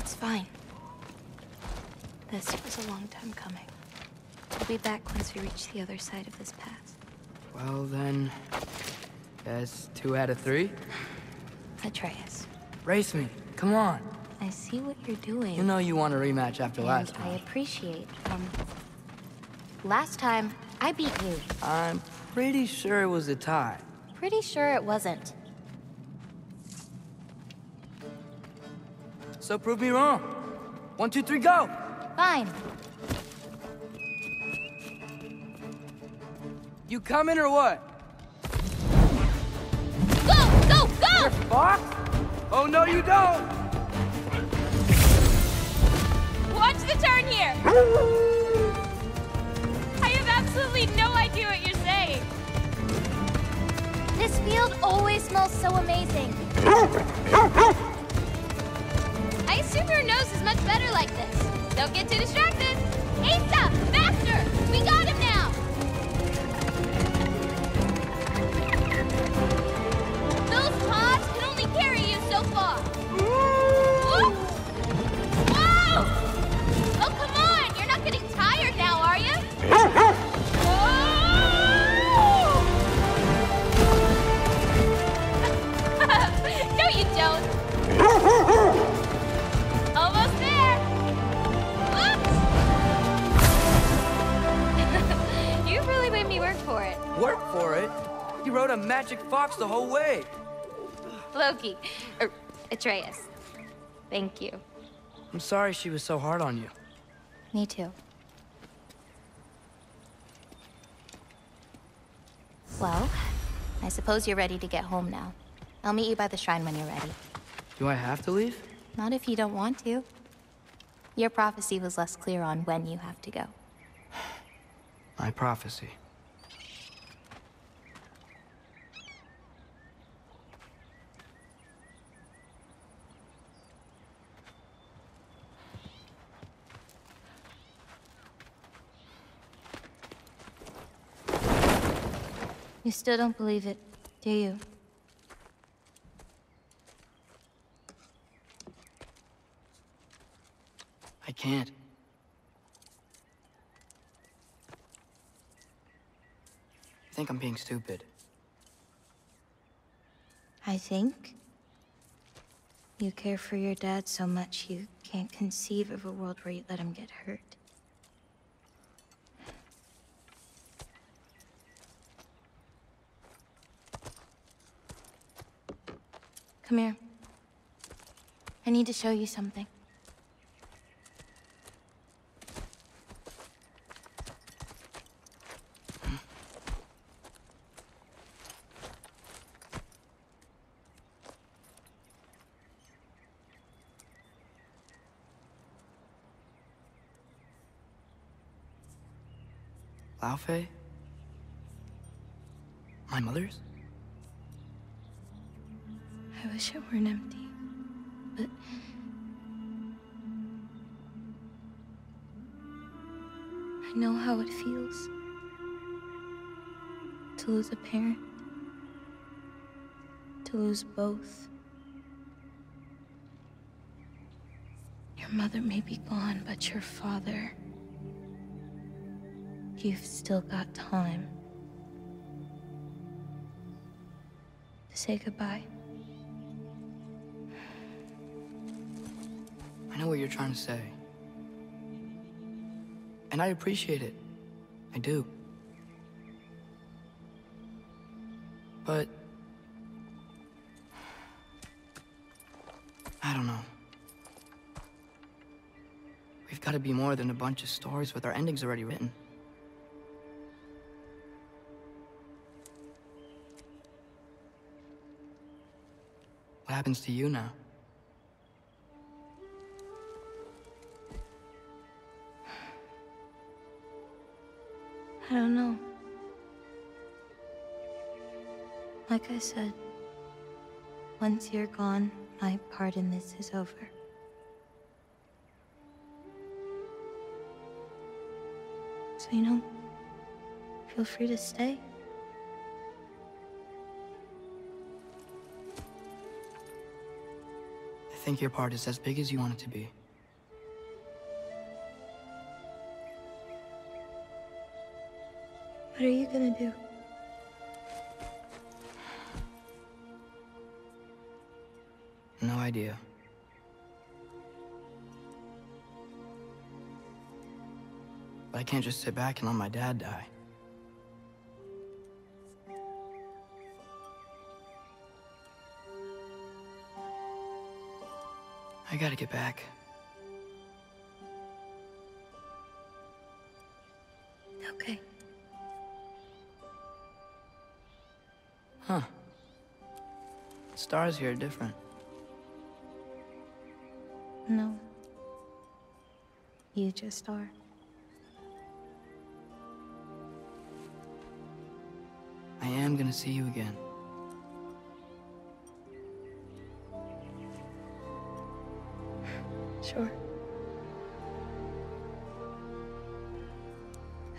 It's fine. This was a long time coming. We'll be back once we reach the other side of this pass. Well, then... That's two out of three? Atreus, Race me. Come on. I see what you're doing. You know you want a rematch after and last I appreciate, um... Last time, I beat you. I'm pretty sure it was a tie. Pretty sure it wasn't. So prove me wrong. One, two, three, go! Fine. You coming or what? Go! Go! Go! Fox? Oh, no, you don't! Watch the turn here! I have absolutely no idea what you're saying. This field always smells so amazing. Assume nose is much better like this. Don't get too distracted. Asa! Faster! The whole way. Loki. Er, Atreus. Thank you. I'm sorry she was so hard on you. Me too. Well, I suppose you're ready to get home now. I'll meet you by the shrine when you're ready. Do I have to leave? Not if you don't want to. Your prophecy was less clear on when you have to go. My prophecy. You still don't believe it, do you? I can't. I think I'm being stupid. I think. You care for your dad so much you can't conceive of a world where you let him get hurt. Come here. I need to show you something. Laufey? My mother's? I wish it weren't empty, but... I know how it feels to lose a parent, to lose both. Your mother may be gone, but your father... You've still got time to say goodbye. Know what you're trying to say. And I appreciate it. I do. But... I don't know. We've got to be more than a bunch of stories with our endings already written. What happens to you now? I don't know. Like I said, once you're gone, my part in this is over. So, you know, feel free to stay. I think your part is as big as you want it to be. What are you gonna do? No idea. But I can't just sit back and let my dad die. I gotta get back. Stars here are different. No. You just are. I am gonna see you again. Sure.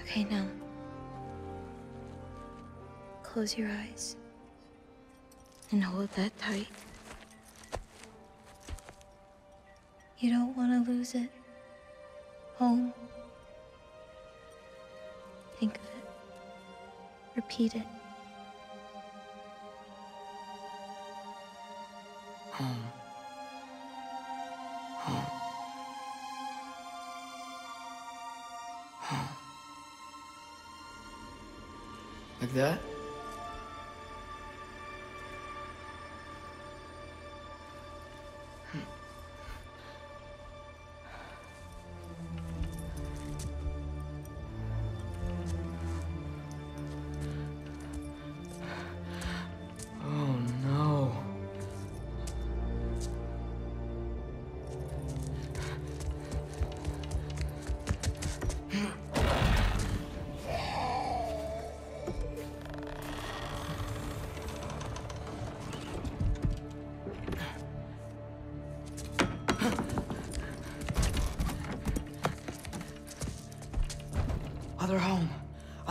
Okay, now. Close your eyes. And hold that tight. You don't want to lose it. Home. Think of it. Repeat it. Home. Home. Home. Like that?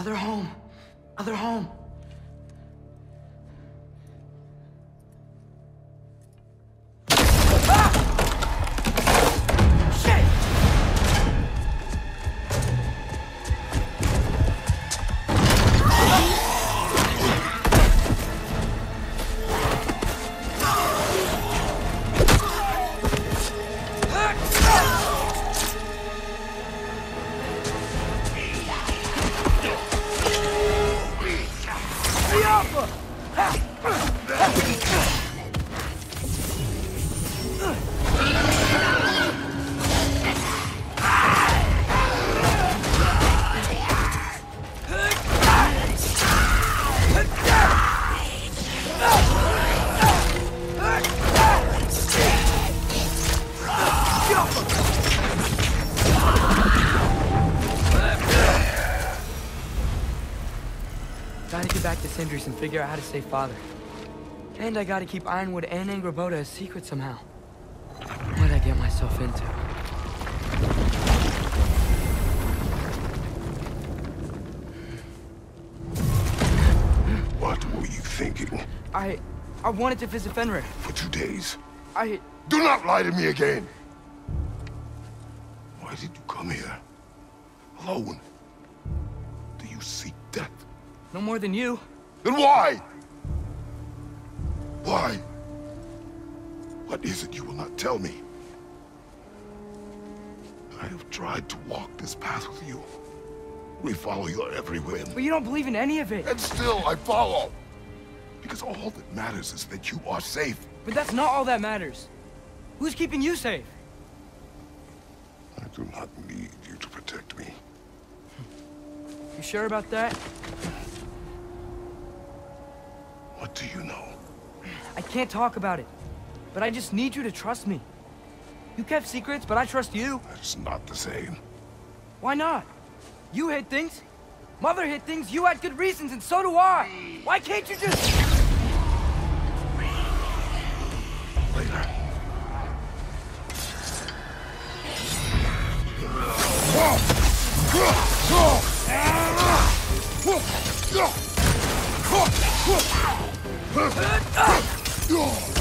Other home. Other home. Sindri's and figure out how to save Father. And I gotta keep Ironwood and Angrboda a secret somehow. What'd I get myself into? What were you thinking? I... I wanted to visit Fenrir. For two days? I... Do not lie to me again! Why did you come here? Alone? Do you seek death? No more than you. Then why? Why? What is it you will not tell me? I have tried to walk this path with you. We follow your every whim. But you don't believe in any of it. And still I follow. Because all that matters is that you are safe. But that's not all that matters. Who's keeping you safe? I do not need you to protect me. You sure about that? What do you know? I can't talk about it. But I just need you to trust me. You kept secrets, but I trust you. That's not the same. Why not? You hid things. Mother hid things. You had good reasons, and so do I. Why can't you just... Later. Remember Huh? Uh. Oh.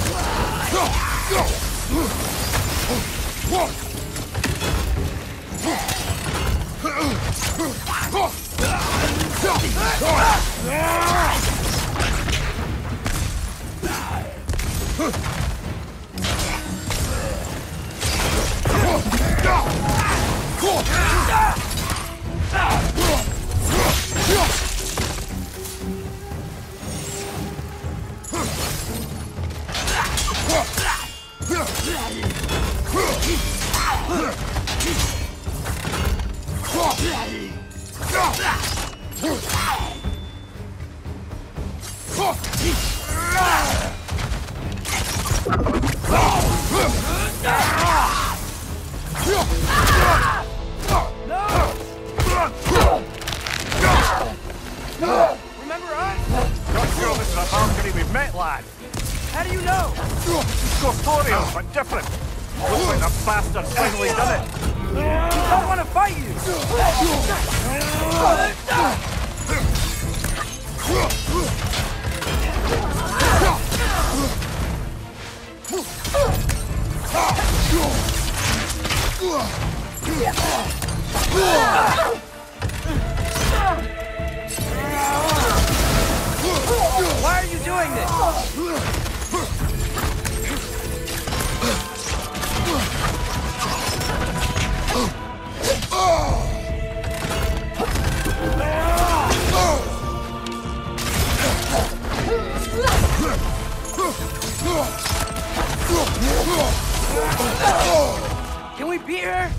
Can we beat her?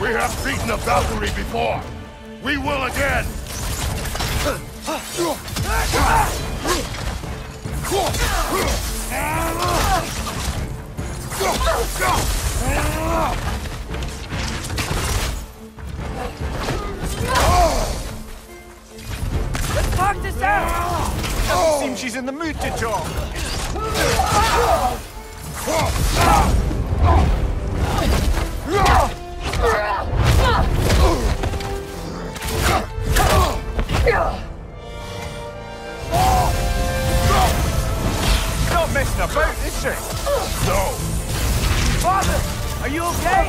We have beaten a Valkyrie before. We will again. Let's talk this out! Seems she's in the mood to talk. She's not messing about, is she? No. Father, are you okay?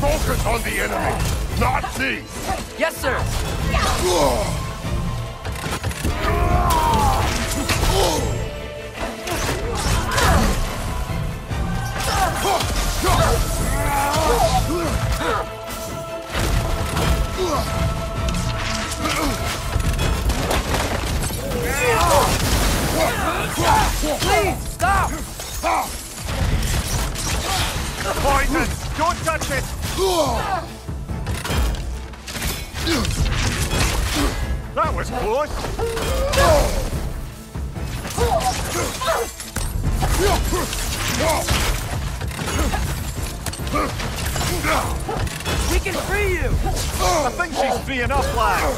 Focus on the enemy, not me. Yes, sir. Please, stop! Poison! Don't touch it! That was close. We can free you! I think she's being enough, lad.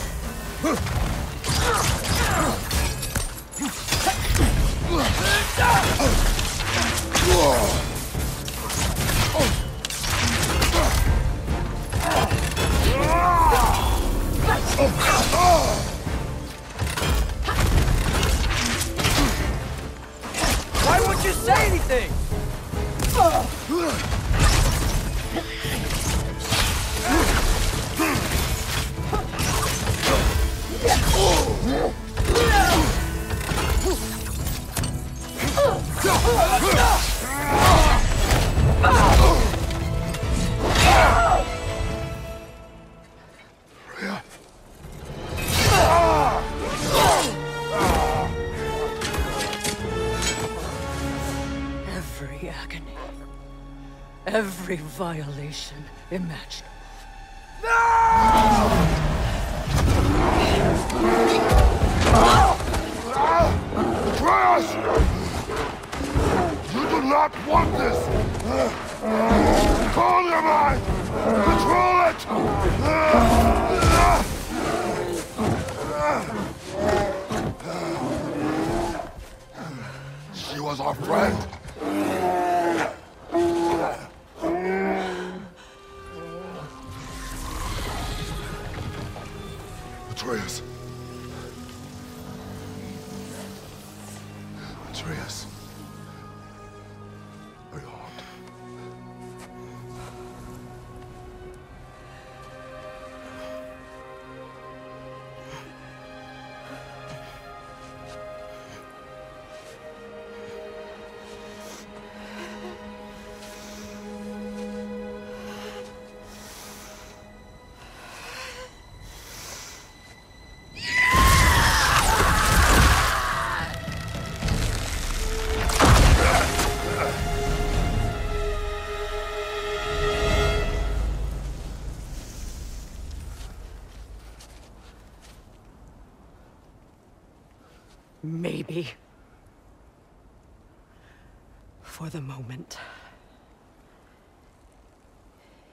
Every violation imaginable.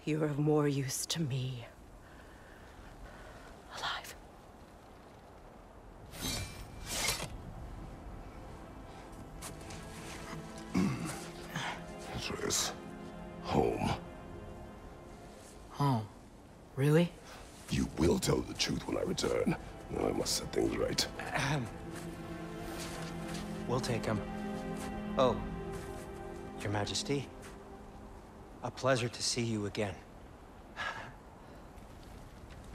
You're of more use to me. Pleasure to see you again.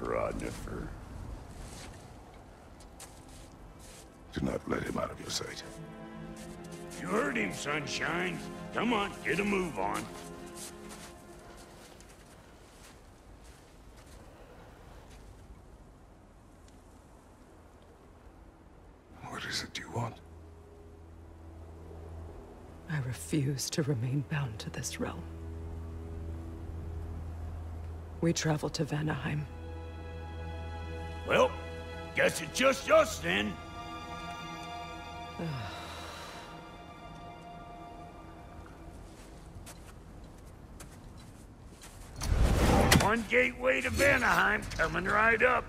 Rodnifer. Do not let him out of your sight. You heard him, Sunshine. Come on, get a move on. What is it you want? I refuse to remain bound to this realm. We travel to Vanaheim. Well, guess it's just us then. One gateway to Vanaheim coming right up.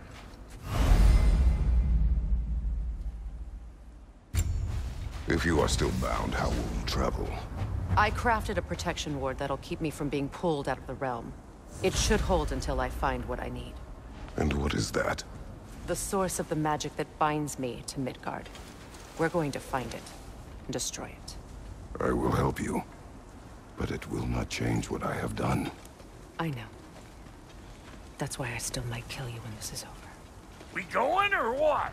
If you are still bound, how will you travel? I crafted a protection ward that'll keep me from being pulled out of the realm. It should hold until I find what I need. And what is that? The source of the magic that binds me to Midgard. We're going to find it and destroy it. I will help you. But it will not change what I have done. I know. That's why I still might kill you when this is over. We going or what?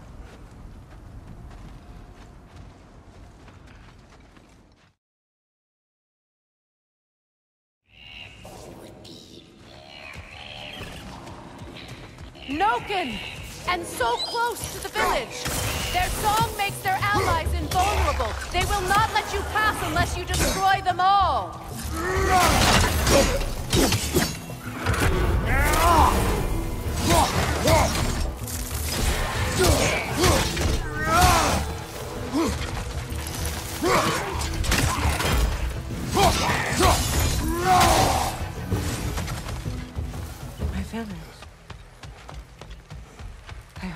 Noken! And so close to the village! Their song makes their allies invulnerable. They will not let you pass unless you destroy them all! My village.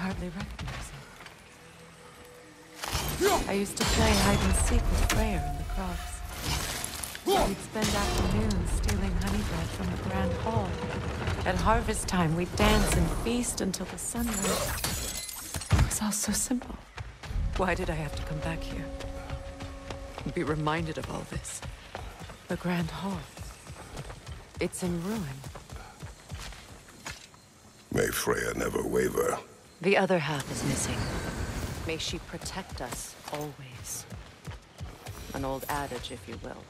I hardly recognize it. I used to play hide and seek with Freyr in the crops. We'd spend afternoons stealing honey bread from the Grand Hall. At harvest time, we'd dance and feast until the sun rose. It was all so simple. Why did I have to come back here? And be reminded of all this? The Grand Hall. It's in ruin. May Freya never waver. The other half is missing. May she protect us always. An old adage, if you will.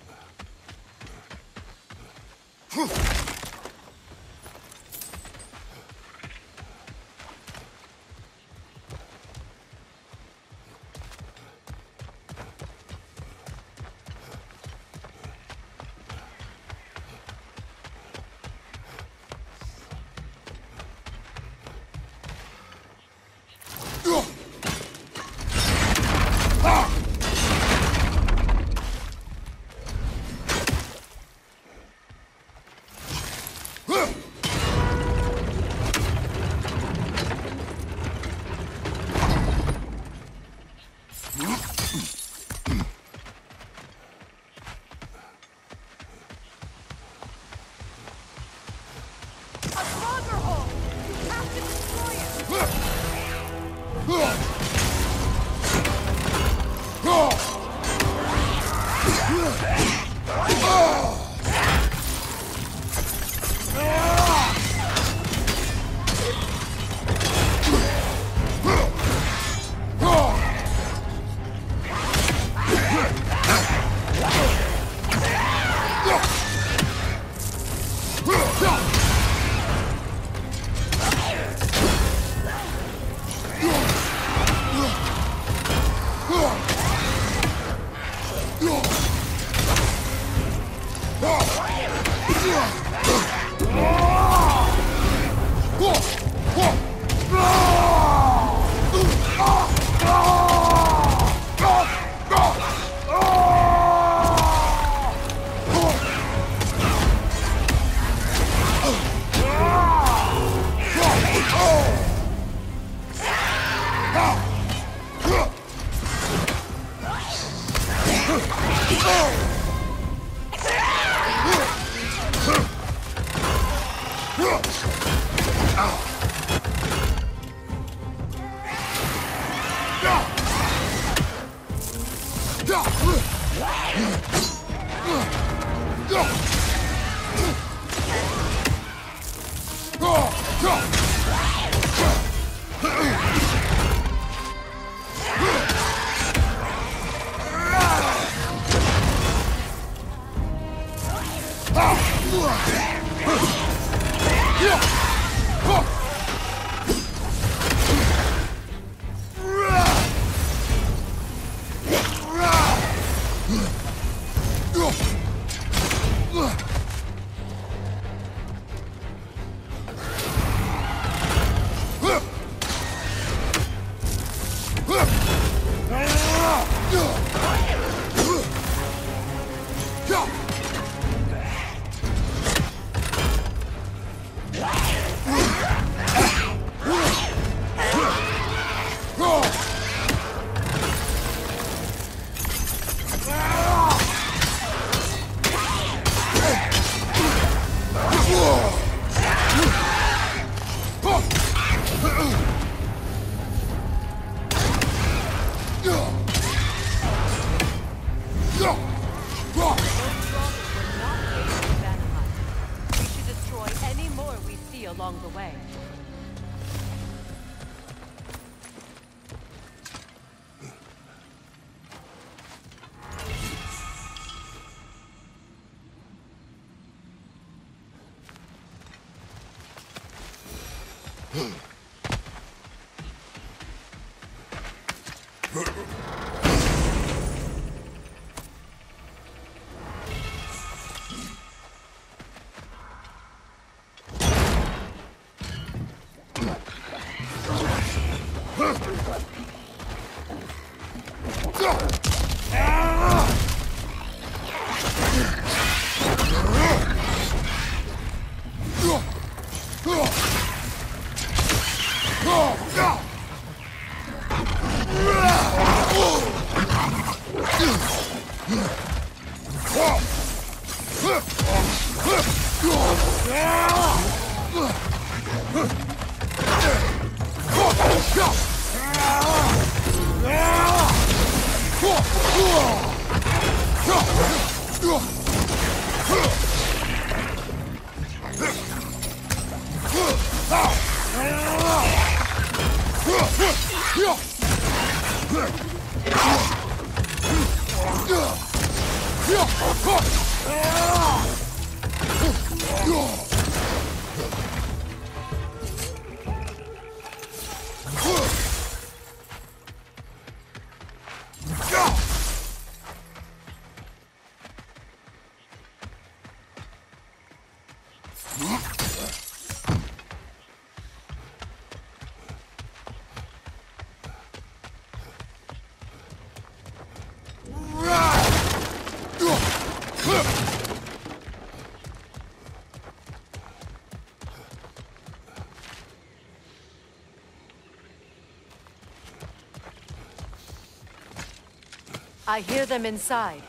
I hear them inside.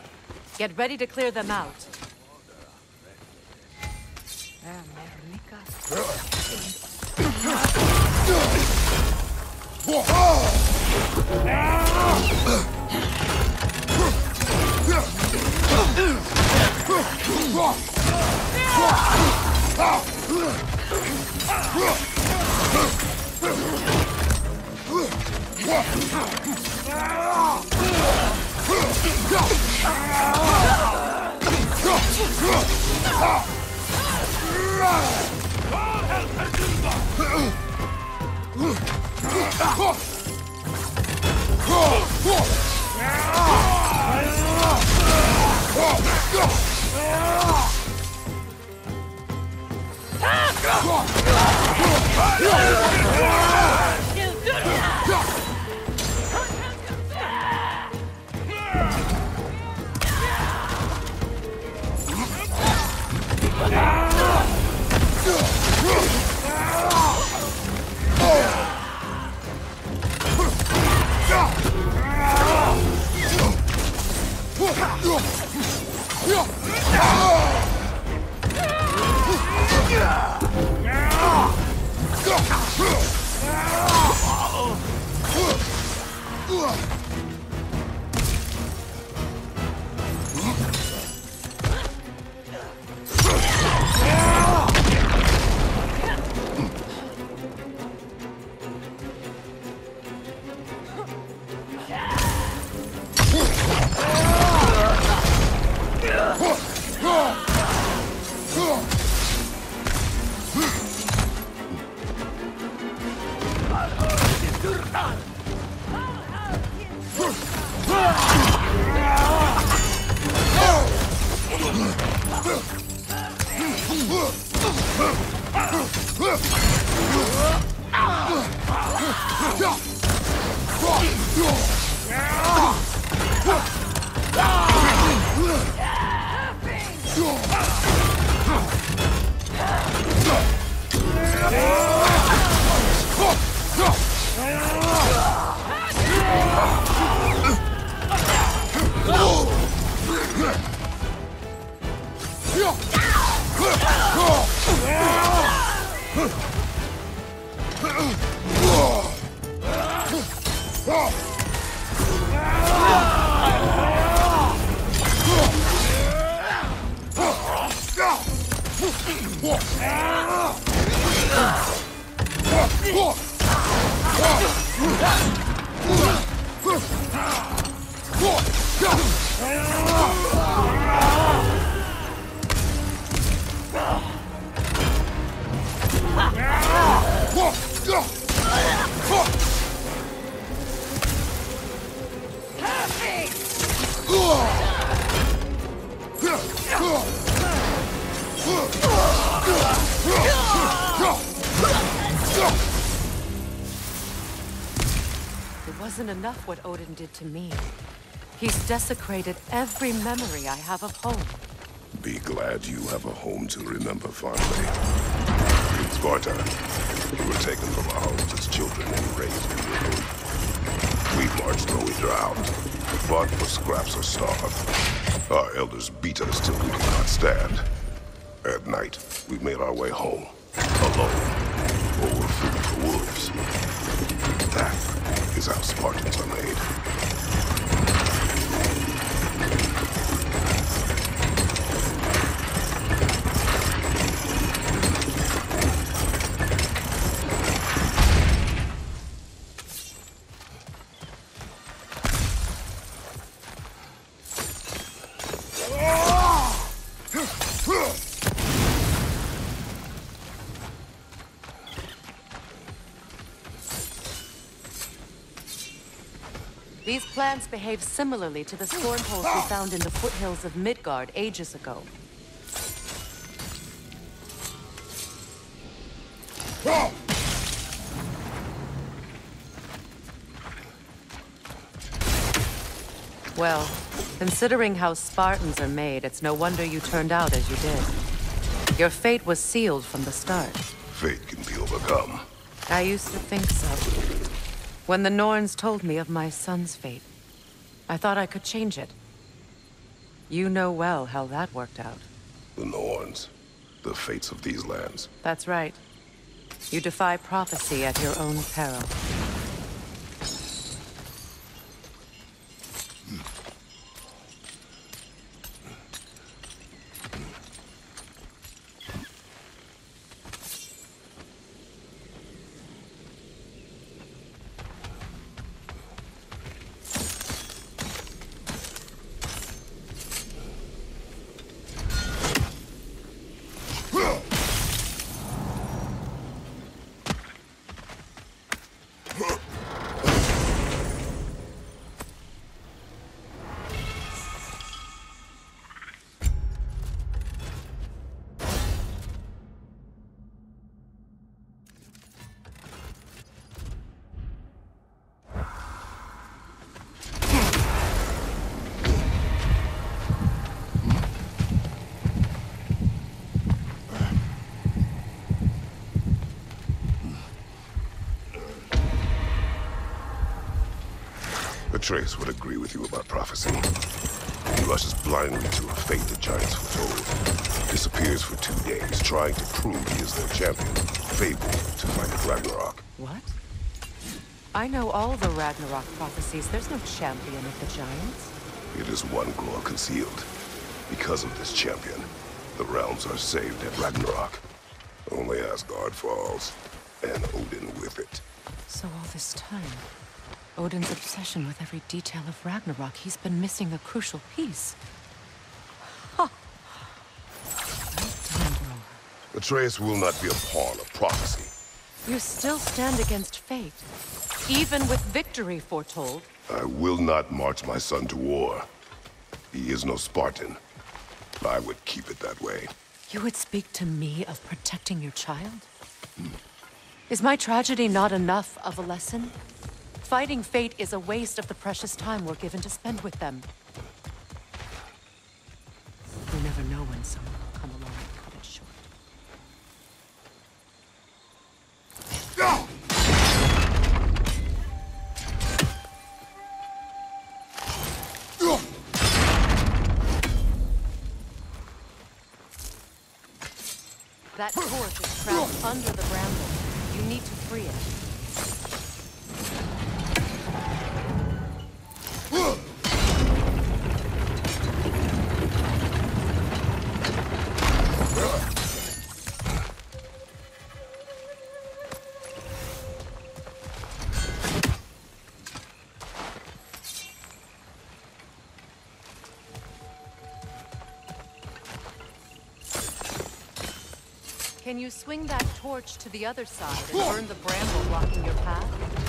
Get ready to clear them out. Ah! Ah! What Odin did to me. He's desecrated every memory I have of home. Be glad you have a home to remember fondly. Sparta, we were taken from our homes as children and raised in Rome. We marched or we drowned, fought for scraps or starved. Our elders beat us till we could not stand. At night, we made our way home, alone, or were food for wolves. That is how Spartans are made. These plants behave similarly to the storm holes we found in the foothills of Midgard ages ago. Well, considering how Spartans are made, it's no wonder you turned out as you did. Your fate was sealed from the start. Fate can be overcome. I used to think so. When the Norns told me of my son's fate, I thought I could change it. You know well how that worked out. The Norns, the fates of these lands. That's right. You defy prophecy at your own peril. Atreus would agree with you about prophecy. He rushes blindly to a fate the Giants foretold. Disappears for two days, trying to prove he is their champion, fabled to fight at Ragnarok. What? I know all the Ragnarok prophecies. There's no champion of the Giants. It is one glow concealed. Because of this champion, the realms are saved at Ragnarok. Only Asgard falls, and Odin with it. So all this time, Odin's obsession with every detail of Ragnarok, he's been missing a crucial piece. Ha! Well done, Groa. Atreus will not be a pawn of prophecy. You still stand against fate, even with victory foretold. I will not march my son to war. He is no Spartan. I would keep it that way. You would speak to me of protecting your child? Hmm. Is my tragedy not enough of a lesson? Fighting fate is a waste of the precious time we're given to spend with them. You never know when someone will come along and cut it short. That torch is trapped under the bramble. You need to free it. Can you swing that torch to the other side and burn the bramble blocking your path?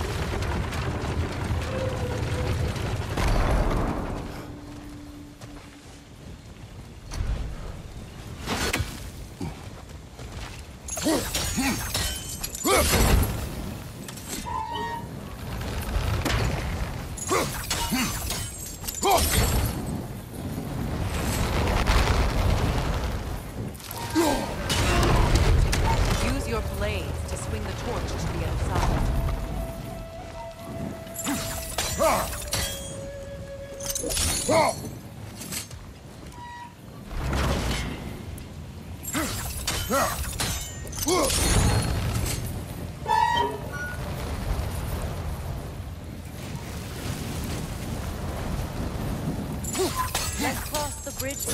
Bridge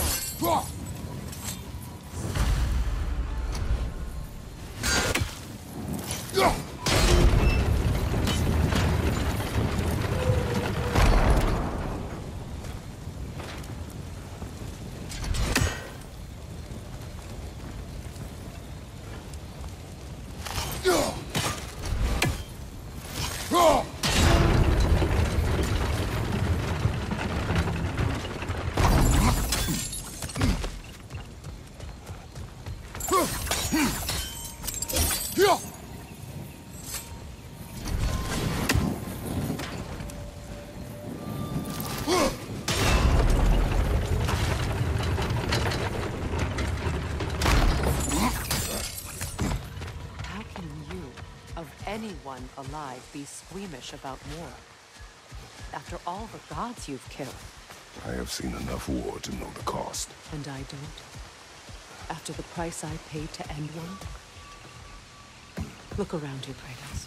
anyone alive, be squeamish about war? After all the gods you've killed, I have seen enough war to know the cost. and I don't? After the price I paid to end one? Look around you, Kratos.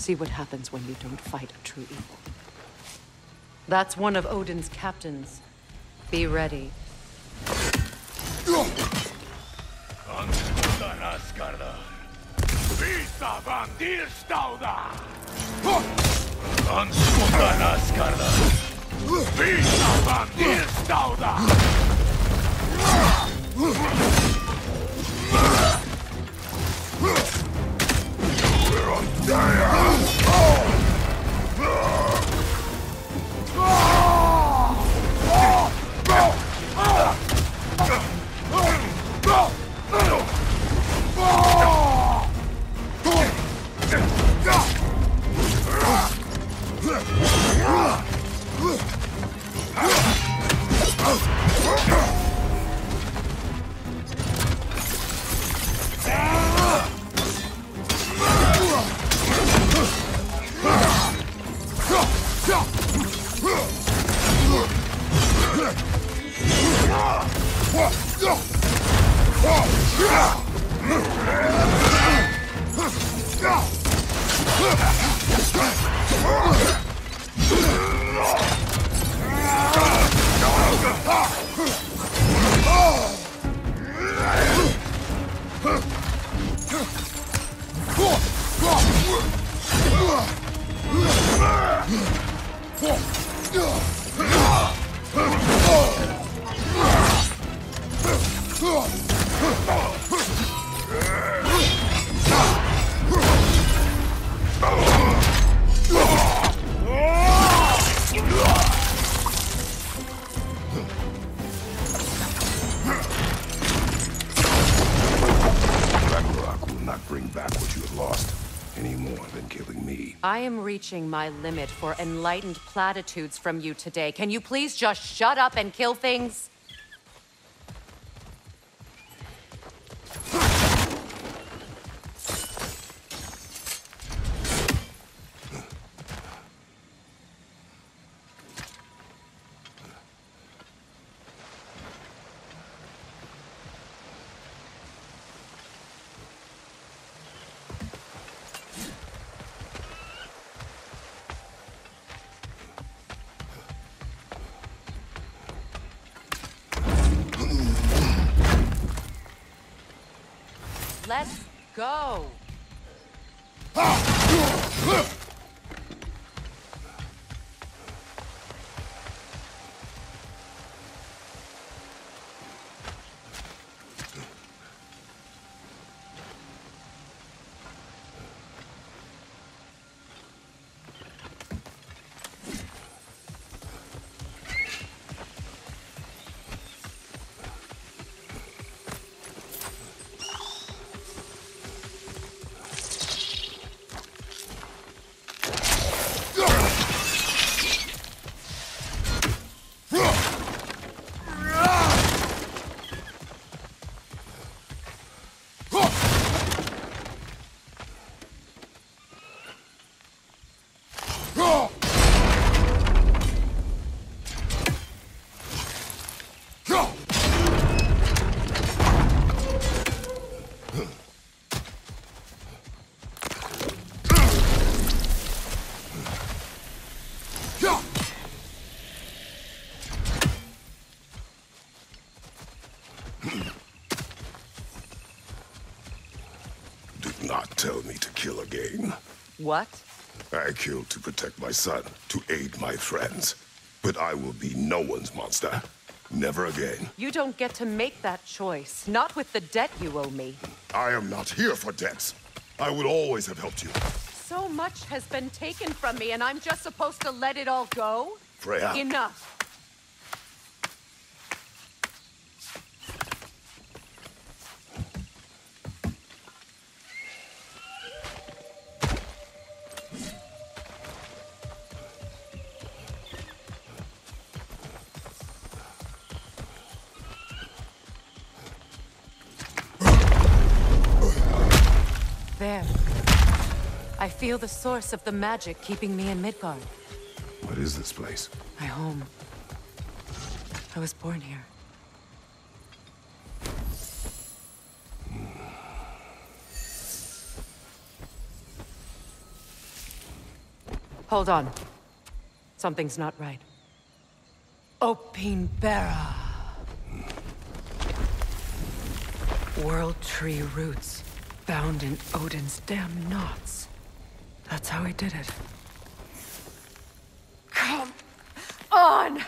See what happens when you don't fight a true evil. That's one of Odin's captains. Be ready. Anskutan Asgarda. Asta van dir stauda! Anskuta naskarda! Vista van dir stauda! We're on fire! I am reaching my limit for enlightened platitudes from you today. Can you please just shut up and kill things? Let's go. Again. What? I killed to protect my son, to aid my friends. But I will be no one's monster. Never again. You don't get to make that choice. Not with the debt you owe me. I am not here for debts. I would always have helped you. So much has been taken from me, and I'm just supposed to let it all go? Freya. Enough. Feel the source of the magic keeping me in Midgard. What is this place? My home. I was born here. Hold on. Something's not right. Opine Bara. World tree roots, bound in Odin's damn knots. That's how he did it. Come on!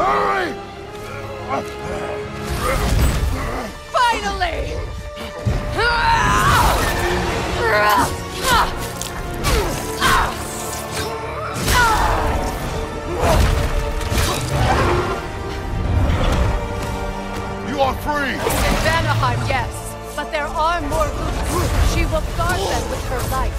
Hurry! Finally! You are free! In Vanaheim, yes. But there are more roots. She will guard them with her life.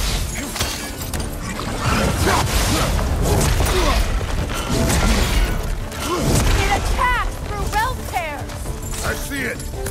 see it!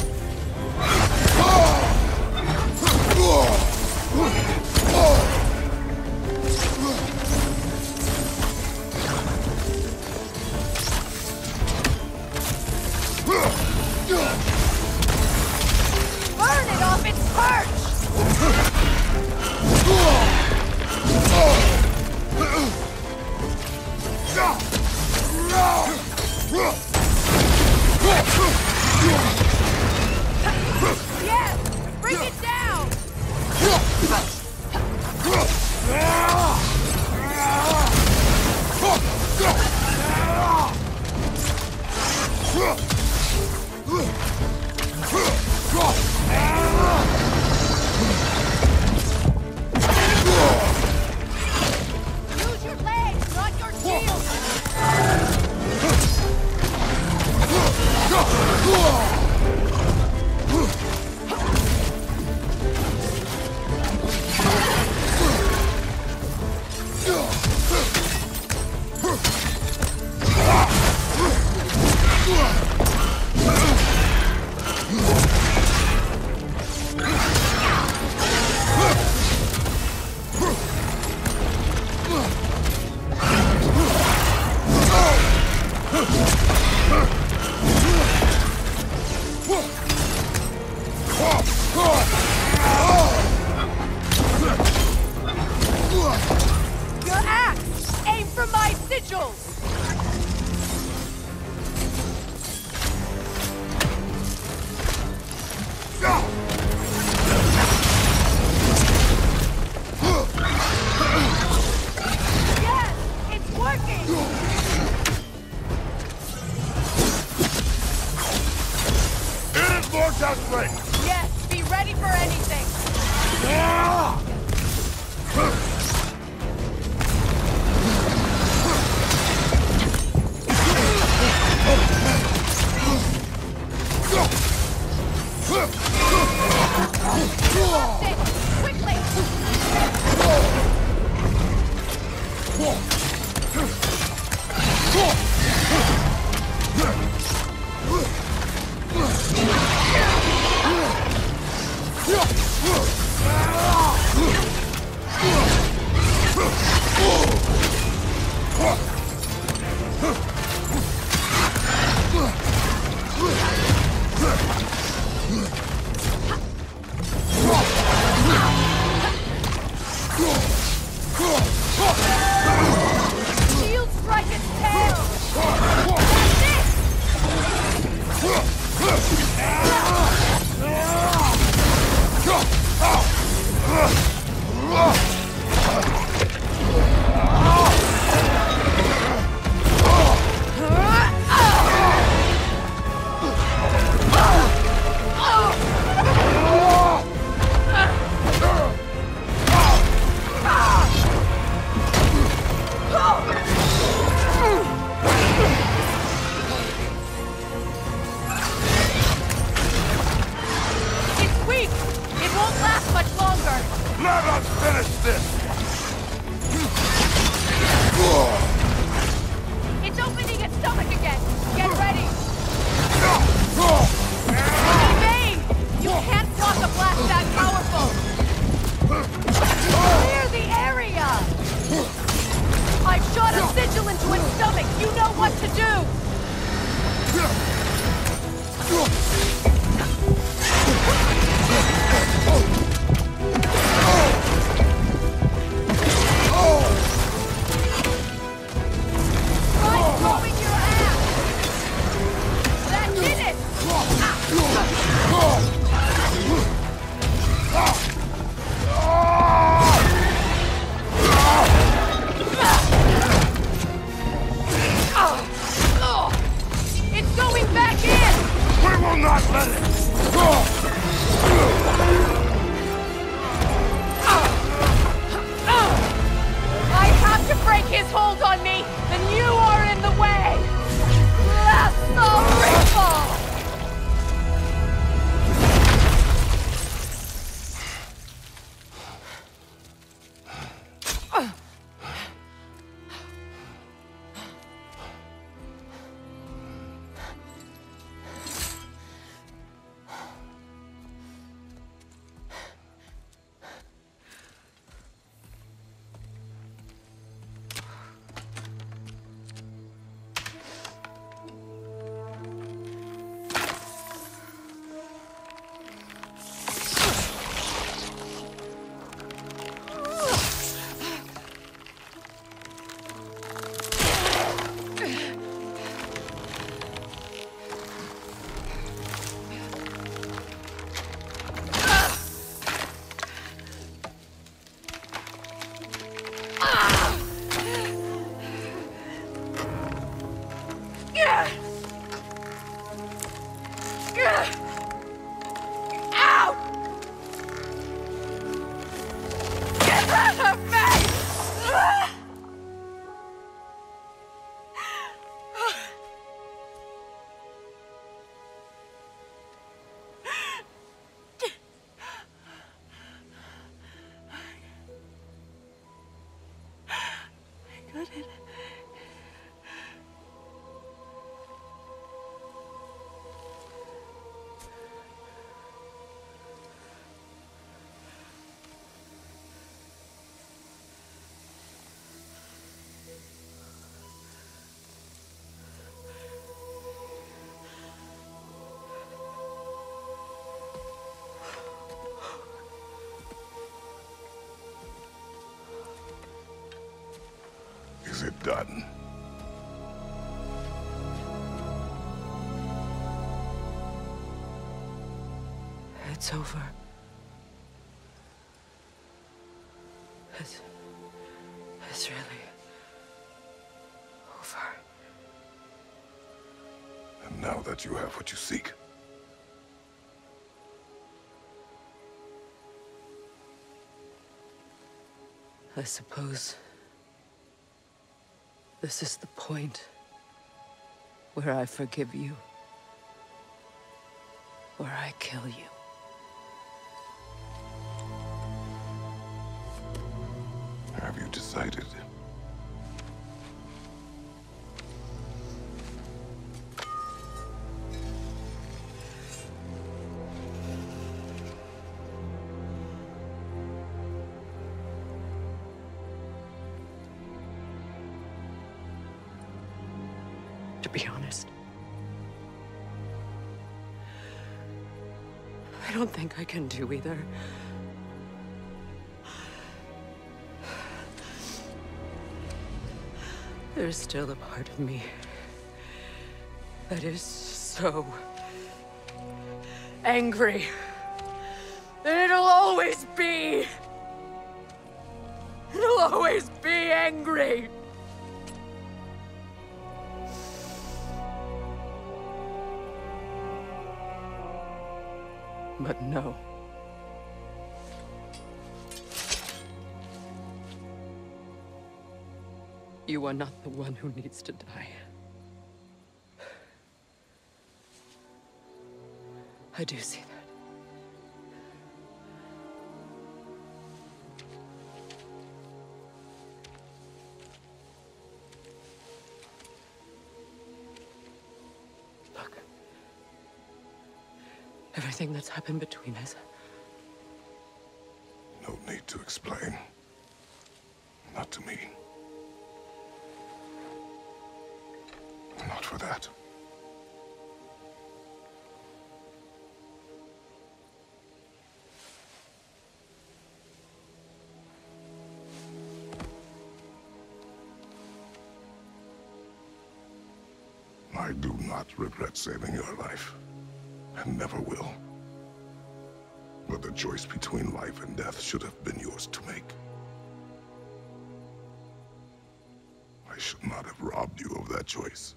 Quickly! Out! Is it done? It's over. It's... It's really... over. And now that you have what you seek, I suppose... This is the point where I forgive you. Where I kill you. To be honest. I don't think I can do either. There's still a part of me that is so angry that it'll always be. It'll always be angry. No. You are not the one who needs to die. I do see Everything that's happened between us. No need to explain. Not to me. Not for that. I do not regret saving your life, and never will. But the choice between life and death should have been yours to make. I should not have robbed you of that choice.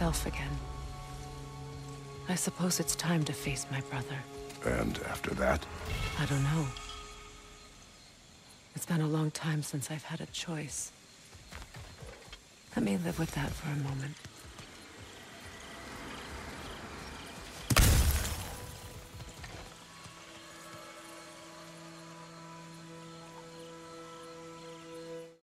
Myself again, I suppose it's time to face my brother. And after that? I don't know. It's been a long time since I've had a choice. Let me live with that for a moment.